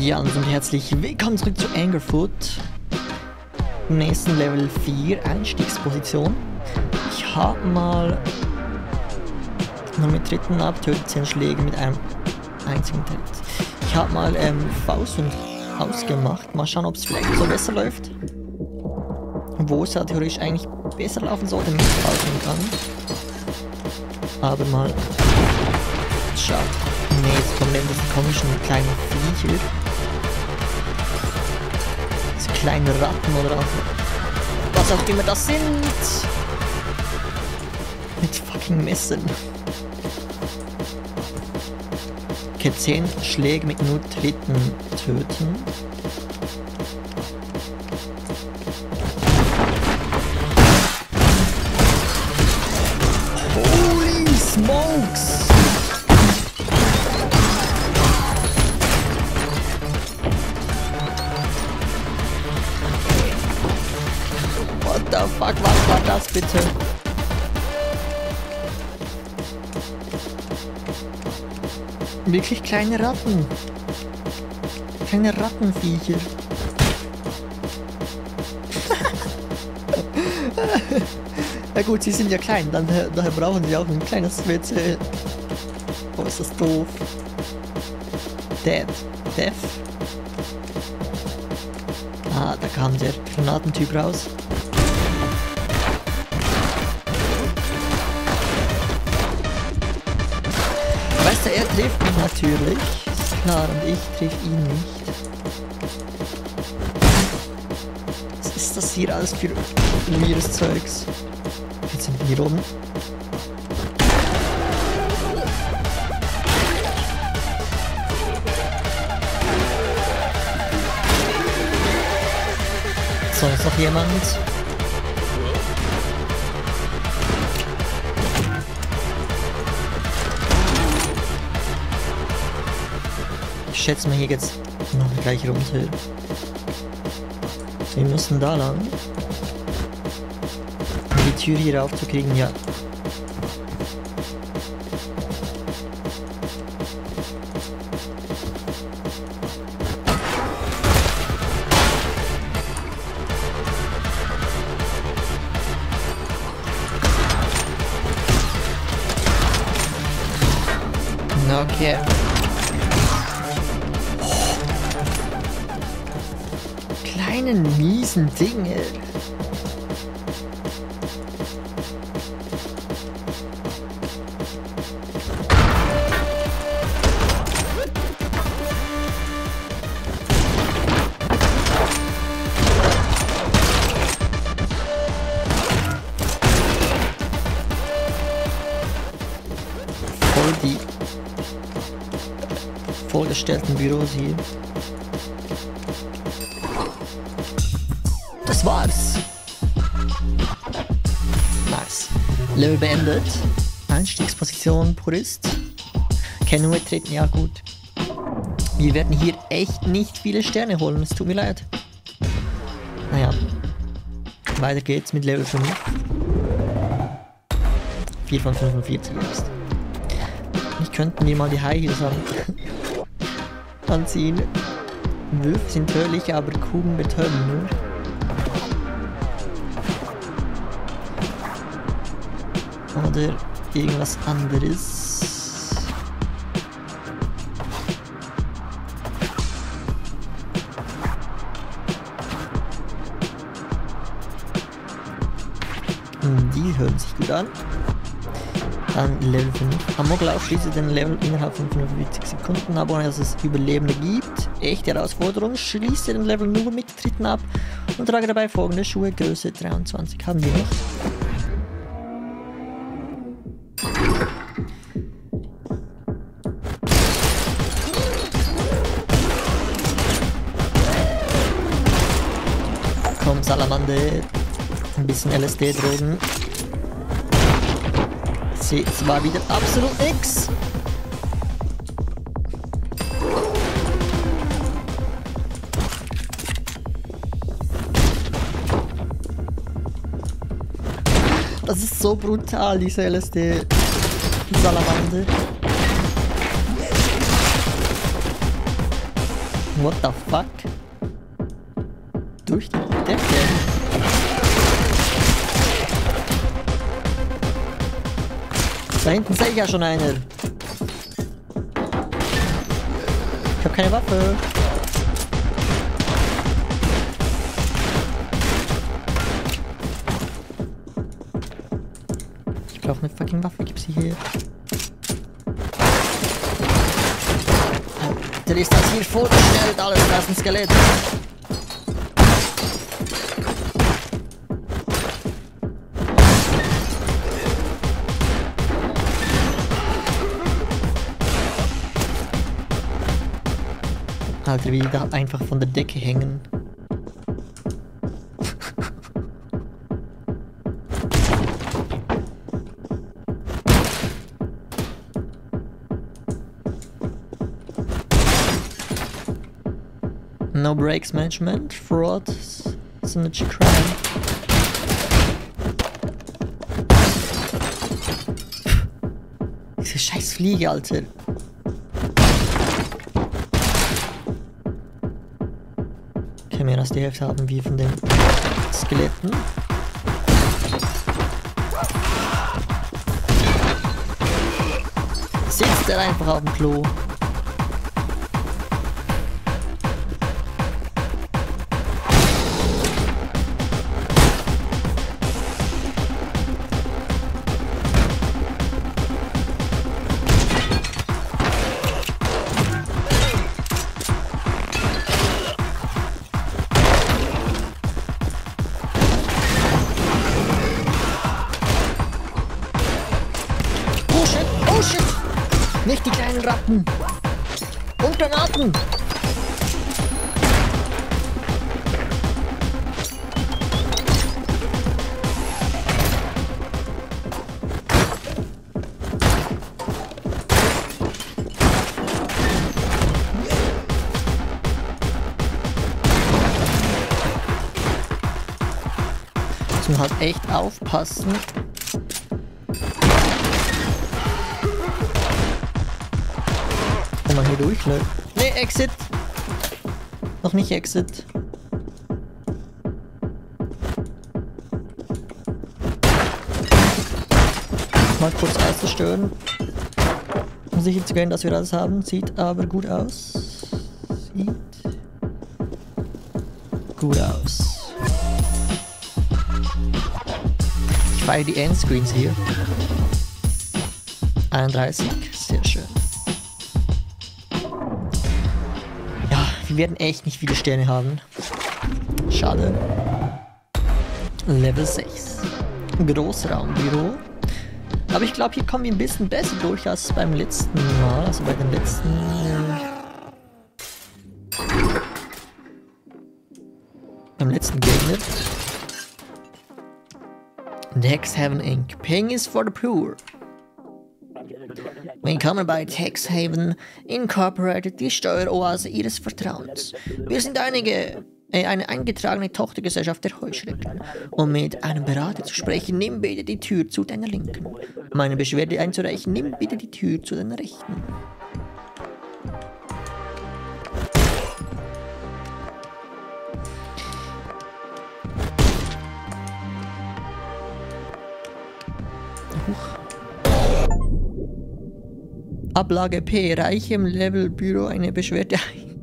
Ja, und herzlich willkommen zurück zu Angerfoot. Im nächsten Level 4 Einstiegsposition. Ich habe mal nur mit dritten ab, tötet 10 Schläge mit einem einzigen Tritt. Ich habe mal ähm, Faust und ausgemacht. Mal schauen, ob es vielleicht so besser läuft. Wo es ja theoretisch eigentlich besser laufen sollte, ich Faust kann. Aber mal schauen. Nee, jetzt kommen dann diese komischen kleinen Viecher. Kleinen Ratten oder was auch immer das sind. Mit fucking Messen. Okay, 10 Schläge mit nur Tritten töten. Holy smokes! Bitte? Wirklich kleine Ratten. Kleine Rattenviecher. ja gut, sie sind ja klein, dann, daher brauchen sie auch ein kleines WC. Oh, ist das doof. Dead. Death. Ah, da kam der Granatentyp raus. Trifft mich natürlich. Ist klar, und ich triff ihn nicht. Was ist das hier alles für weirdes Zeugs? Jetzt sind wir hier oben. So, ist noch jemand? Ich schätze mal, hier geht's noch gleich runter. Wir müssen da lang. Um die Tür hier aufzukriegen, ja. Okay. Miesen Dinge. Vollgestellten Büros hier. War's. Nice. Level beendet. Einstiegsposition Purist. Keine nur treten, ja gut. Wir werden hier echt nicht viele Sterne holen, es tut mir leid. Naja. Weiter geht's mit Level 5. 4 von 45 jetzt. Ich könnten wir mal die High Heels an anziehen. Würfe sind tödlich, aber Kugeln betäuben nur. Oder irgendwas anderes. Hm, Die hören sich gut an. Dann Level 5. Amoklauf schließe den Level innerhalb von 45 Sekunden ab, ohne dass es Überlebende gibt. Echte Herausforderung. Schließe den Level nur mit Dritten ab und trage dabei folgende Schuhe. Größe 23 haben wir nicht. Salamande. Ein bisschen LSD-Drogen. Sie war wieder absolut nix. Das ist so brutal, diese LSD-Salamande. What the fuck? Durch die Decke. Da hinten sehe ich ja schon einer. Ich habe keine Waffe. Ich glaube, eine fucking Waffe gibt's hier. Der ist das hier vorgestellt, alles das ist ein Skelett. Alter, wie die da einfach von der Decke hängen. No breaks management, fraud, synergy crime. Diese scheiß Fliege, Alter. Okay, mehr als die Hälfte haben wir von den Skeletten. Sitzt er einfach auf dem Klo. Ratten! Und Granaten! Halt echt aufpassen, Man hier durchläuft. Nee, Exit! Noch nicht Exit. Mal kurz alles zerstören. Um sicher zu gehen, dass wir alles haben. Sieht aber gut aus. Sieht gut aus. Ich feiere die Endscreens hier. 31, wir werden echt nicht viele Sterne haben. Schade. Level 6. Großraumbüro. Aber ich glaube, hier kommen wir ein bisschen besser durch als beim letzten Mal. Also bei den letzten. Äh, beim letzten Gegner. Dex Haven Inc. Paying is for the poor. Willkommen bei Taxhaven Incorporated, die Steueroase Ihres Vertrauens. Wir sind einige, äh, eine eingetragene Tochtergesellschaft der Heuschrecken. Um mit einem Berater zu sprechen, nimm bitte die Tür zu deiner Linken. Um eine Beschwerde einzureichen, nimm bitte die Tür zu deiner Rechten. Ablage P. Reiche im Levelbüro eine Beschwerde ein.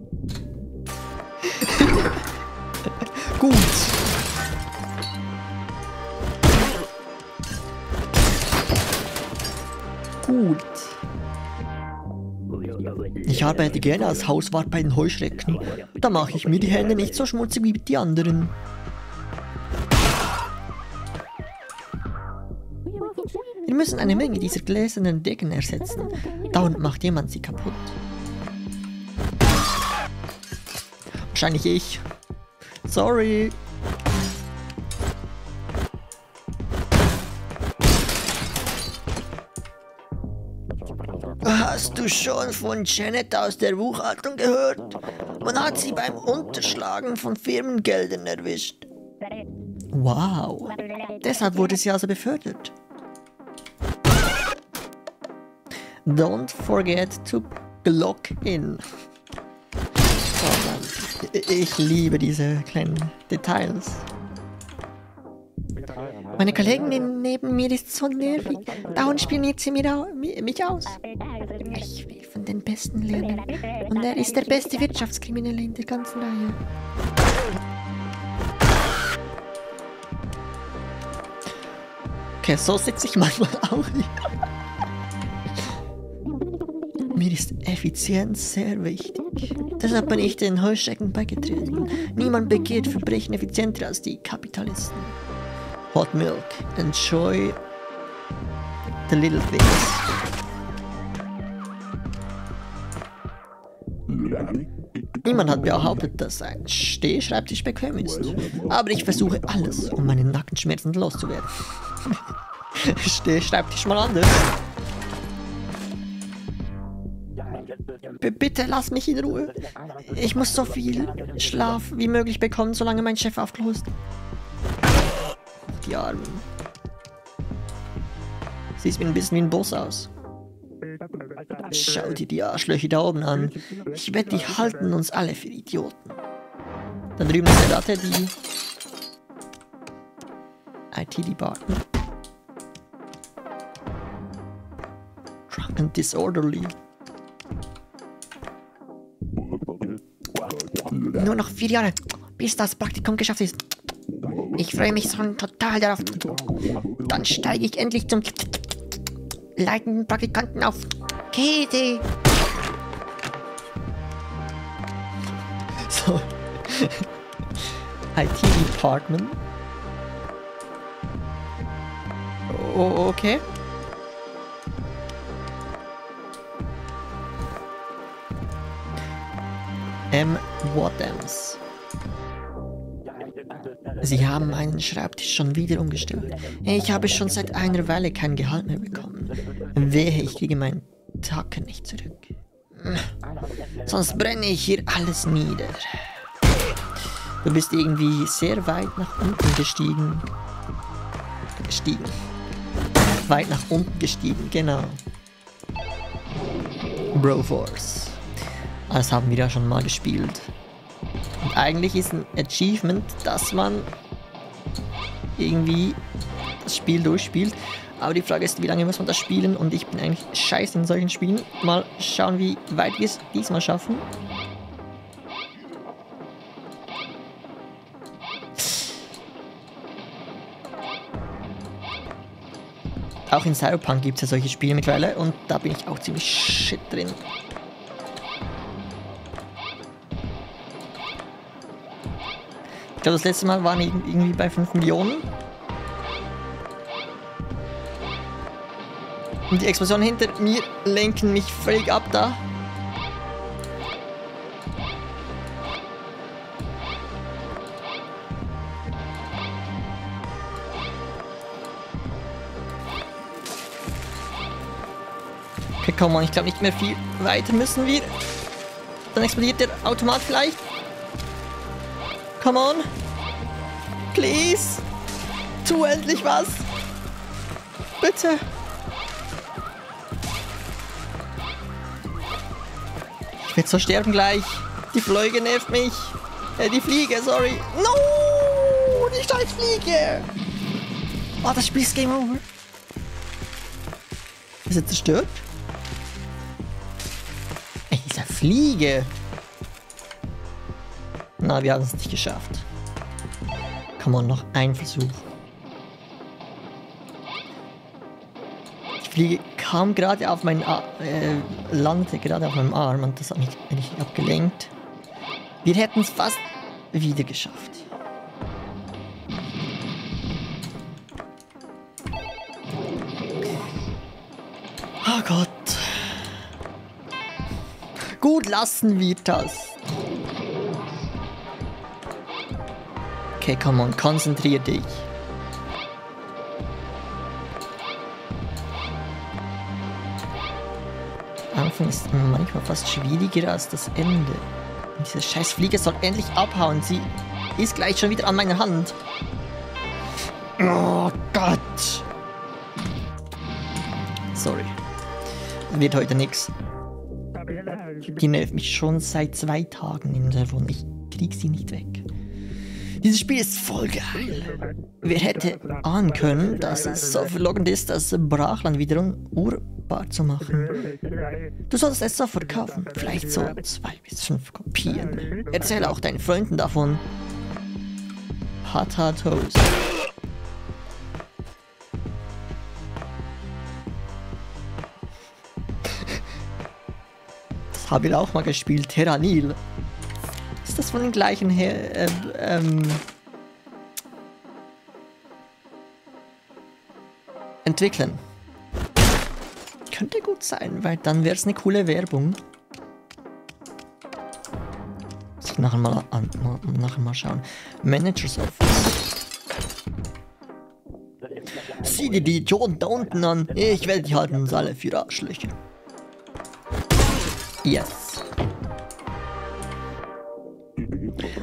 Gut. Gut. Ich arbeite gerne als Hauswart bei den Heuschrecken. Da mache ich mir die Hände nicht so schmutzig wie die anderen. Müssen eine Menge dieser gläsernen Decken ersetzen. Dauernd macht jemand sie kaputt. Wahrscheinlich ich. Sorry. Hast du schon von Janet aus der Buchhaltung gehört? Man hat sie beim Unterschlagen von Firmengeldern erwischt. Wow. Deshalb wurde sie also befördert. Don't forget to log in. Oh. Ich liebe diese kleinen Details. Meine Kollegin neben mir ist so nervig. Dauernd spioniert sie mich aus. Ich will von den Besten lernen. Und er ist der beste Wirtschaftskriminelle in der ganzen Reihe. Okay, so sitze ich manchmal auch hier. Mir ist Effizienz sehr wichtig. Deshalb bin ich den Heuschrecken beigetreten. Niemand begehrt Verbrechen effizienter als die Kapitalisten. Hot milk. Enjoy the little things. Niemand hat behauptet, dass ein Stehschreibtisch bequem ist. Aber ich versuche alles, um meine Nackenschmerzen loszuwerden. Stehschreibtisch mal anders. B bitte lass mich in Ruhe. Ich muss so viel Schlaf wie möglich bekommen, solange mein Chef auf Klo ist. Die Armen. Siehst ein bisschen wie ein Boss aus. Schau dir die Arschlöcher da oben an. Ich wette, die halten uns alle für Idioten. Da drüben ist der Latte, die IT-Department. And Disorderly. Nur noch vier Jahre, bis das Praktikum geschafft ist. Ich freue mich schon total darauf. Dann steige ich endlich zum leitenden Praktikanten auf. Käse. So. IT Department. Oh, okay. M. Wadams. Sie haben meinen Schreibtisch schon wieder umgestellt. Ich habe schon seit einer Weile kein Gehalt mehr bekommen. Wehe, ich kriege meinen Tacken nicht zurück. Sonst brenne ich hier alles nieder. Du bist irgendwie sehr weit nach unten gestiegen. Gestiegen. Weit nach unten gestiegen, genau. Broforce. Das haben wir ja schon mal gespielt. Und eigentlich ist ein Achievement, dass man irgendwie das Spiel durchspielt. Aber die Frage ist, wie lange muss man das spielen? Und ich bin eigentlich scheiße in solchen Spielen. Mal schauen, wie weit wir es diesmal schaffen. Auch in Cyberpunk gibt es ja solche Spiele mittlerweile und da bin ich auch ziemlich shit drin. Ich glaube, das letzte Mal waren irgendwie bei 5 Millionen. Und die Explosionen hinter mir lenken mich völlig ab da. Okay, komm mal, ich glaube nicht mehr viel weiter müssen wir. Dann explodiert der Automat vielleicht. Come on. Please. Tu endlich was. Bitte. Ich werde so sterben gleich. Die Fliege nervt mich. Äh, die Fliege, sorry. No! Die scheiß Fliege! Oh, das Spiel ist Game Over. Ist er zerstört? Ey, diese Fliege. Na, wir haben es nicht geschafft. Komm on, noch ein Versuch. Die Fliege kam gerade auf meinen äh, landete gerade auf meinem Arm und das hat mich richtig abgelenkt. Wir hätten es fast wieder geschafft. Oh Gott. Gut, lassen wir das. Okay, komm on, konzentrier dich. Anfang ist manchmal fast schwieriger als das Ende. Diese scheiß Fliege soll endlich abhauen. Sie ist gleich schon wieder an meiner Hand. Oh Gott. Sorry. Wird heute nix. Die nervt mich schon seit zwei Tagen im Telefon. Ich krieg sie nicht weg. Dieses Spiel ist voll geil. Wer hätte ahnen können, dass es so verlockend ist, das Brachland wiederum urbar zu machen. Du solltest es sofort kaufen. Vielleicht so zwei bis fünf Kopien. Erzähl auch deinen Freunden davon. Hata Toast. Das habe ich auch mal gespielt. Terranil das von den gleichen her, äh, ähm, entwickeln. Könnte gut sein, weil dann wäre es eine coole Werbung. Muss ich nachher mal, an, mal, nachher mal schauen. Managers Office. Sieh dir die Idioten da unten an. Ich werde die halten uns alle für Arschlöcher. Yes.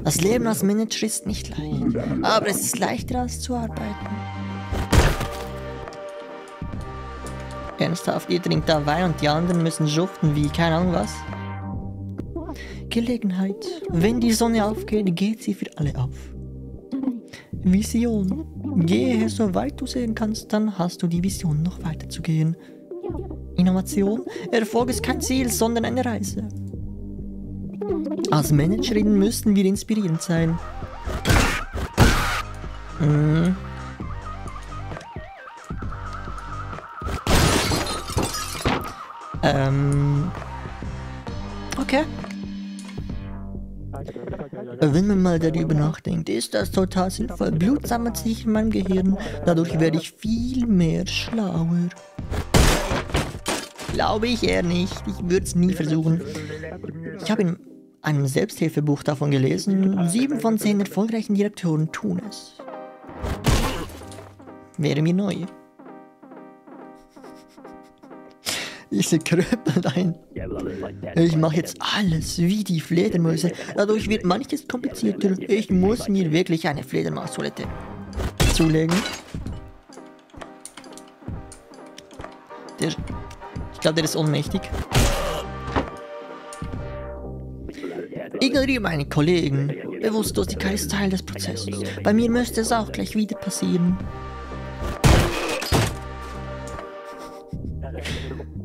Das Leben als Manager ist nicht leicht, aber es ist leichter als zu arbeiten. Ernsthaft, ihr trinkt da Wein und die anderen müssen schuften wie keine Ahnung was. Gelegenheit. Wenn die Sonne aufgeht, geht sie für alle auf. Vision. Gehe so weit du sehen kannst, dann hast du die Vision noch weiter zu gehen. Innovation. Erfolg ist kein Ziel, sondern eine Reise. Als Managerin müssten wir inspirierend sein. Mhm. Ähm. Okay. Wenn man mal darüber nachdenkt, ist das total sinnvoll. Blut sammelt sich in meinem Gehirn, dadurch werde ich viel mehr schlauer. Glaube ich eher nicht. Ich würde es nie versuchen. Ich habe in einem Selbsthilfebuch davon gelesen, sieben von zehn erfolgreichen Direktoren tun es. Wäre mir neu. Ich sehe kröpelt ein. Ich mache jetzt alles wie die Fledermäuse. Dadurch wird manches komplizierter. Ich muss mir wirklich eine Fledermaustoilette zulegen. Der, ich glaube, der ist ohnmächtig. Ignoriere meine Kollegen. Bewusstlosigkeit ist Teil des Prozesses. Bei mir müsste es auch gleich wieder passieren.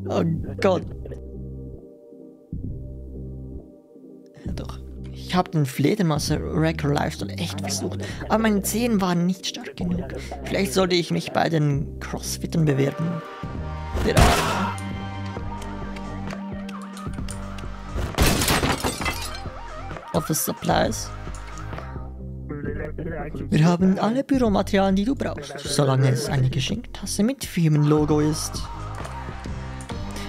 Oh Gott. Doch. Ich habe den Fledermaus-Record Lifestyle echt versucht, aber meine Zehen waren nicht stark genug. Vielleicht sollte ich mich bei den Crossfittern bewerben. Der Office Supplies. Wir haben alle Büromaterialien, die du brauchst, solange es eine Geschenktasse mit Firmenlogo ist.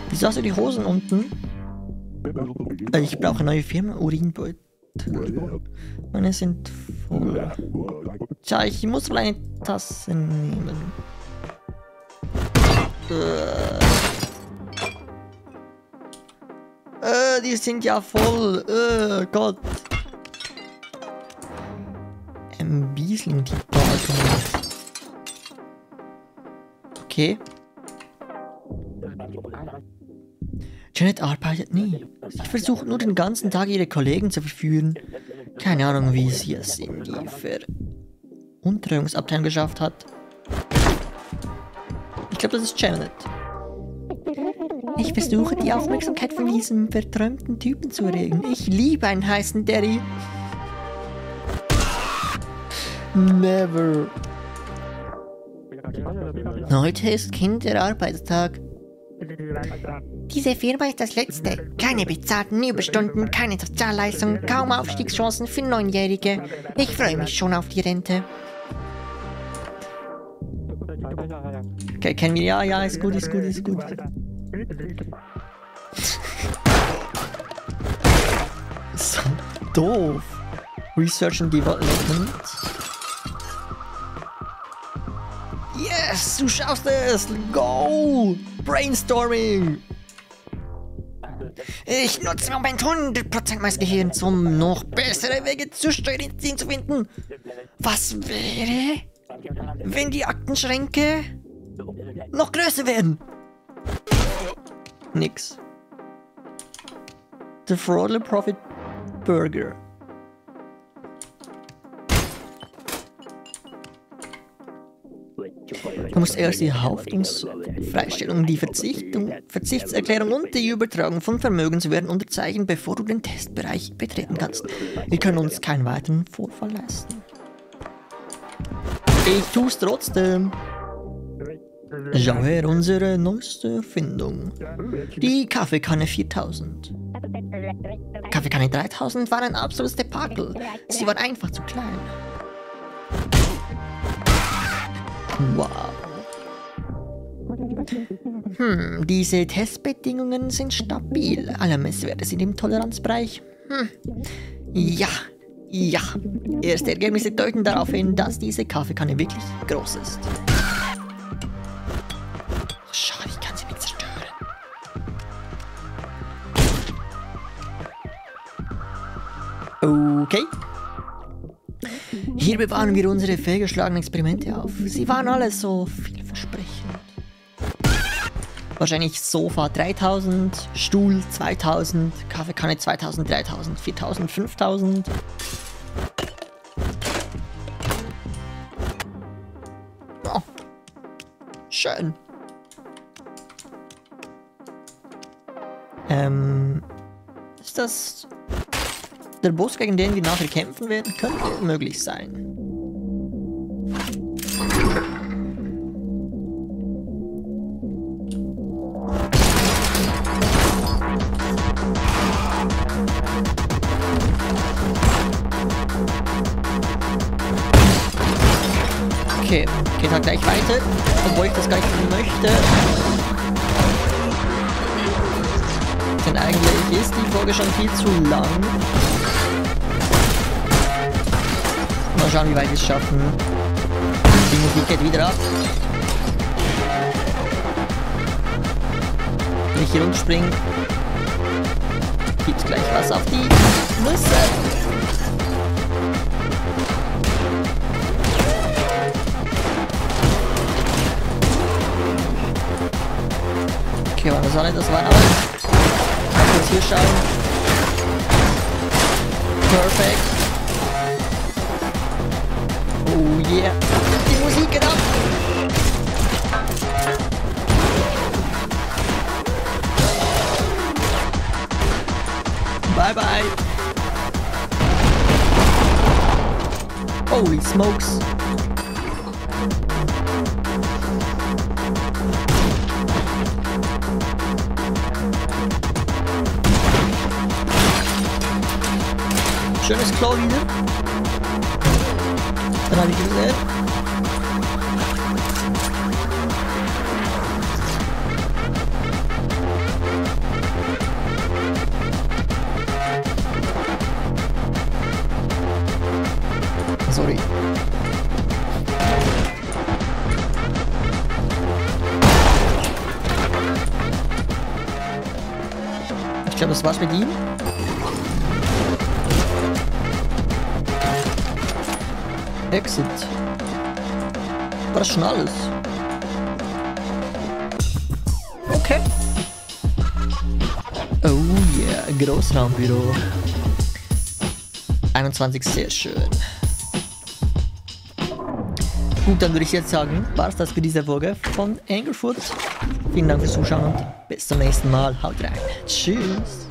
Wieso hast du die Hosen unten? Ich brauche neue Firmen-Urinbeutel. Meine sind voll. Tja, ich muss wohl eine Tasse nehmen. Äh. Die sind ja voll. Äh, Gott. Ein bisschen die Balken. Okay. Janet arbeitet nie. Sie versucht nur den ganzen Tag ihre Kollegen zu verführen. Keine Ahnung, wie sie es in die Veruntreuungsabteilung geschafft hat. Ich glaube, das ist Janet. Ich versuche die Aufmerksamkeit von diesem verträumten Typen zu erregen. Ich liebe einen heißen Derry. Never. Heute ist Kinderarbeitstag. Diese Firma ist das letzte. Keine bezahlten Überstunden, keine Sozialleistungen, kaum Aufstiegschancen für Neunjährige. Ich freue mich schon auf die Rente. Okay, kennen wir. Ja, ja, ist gut, ist gut, ist gut. so doof. Research and Development. Yes, du schaffst es. Go. Brainstorming. Ich nutze im Moment 100% meines Gehirns, um noch bessere Wege zu Steuerziehen zu finden. Was wäre, wenn die Aktenschränke noch größer werden? Nix. The Fraudler Profit Burger. Du musst erst die Haftungsfreistellung, die Verzichtung, Verzichtserklärung und die Übertragung von Vermögenswerten unterzeichnen, bevor du den Testbereich betreten kannst. Wir können uns keinen weiteren Vorfall leisten. Ich tu's trotzdem. Schau her, unsere neueste Erfindung. Die Kaffeekanne 4000. Kaffeekanne 3000 war ein absolutes Debakel. Sie war einfach zu klein. Wow. Hm, diese Testbedingungen sind stabil. Alle Messwerte sind im Toleranzbereich. Hm. Ja, ja. Erste Ergebnisse deuten darauf hin, dass diese Kaffeekanne wirklich groß ist. Okay. Hier bewahren wir unsere fehlgeschlagenen Experimente auf. Sie waren alle so vielversprechend. Wahrscheinlich Sofa 3000, Stuhl 2000, Kaffeekanne 2000, 3000, 4000, 5000. Oh. Schön. Ähm, ist das der Boss, gegen den wir nachher kämpfen werden, könnte möglich sein. Okay, geht halt gleich weiter, obwohl ich das gar nicht möchte. Denn eigentlich ist die Folge schon viel zu lang. Mal schauen, wie weit wir es schaffen. Die Musik geht wieder ab. Wenn ich hier runterspringe, gibt's gleich was auf die Nüsse. Okay, war das alle? Das war alles. Mal kurz hier schauen. Perfekt. Smokes. Schönes Klo wieder. Dann habe ich gesehen. Das war's mit ihm. Exit. War das schon alles? Okay. Oh yeah, Großraumbüro. 21, sehr schön. Gut, dann würde ich jetzt sagen, war es das für diese Folge von Angerfoot. Vielen Dank fürs Zuschauen und bis zum nächsten Mal. Haut rein. Tschüss.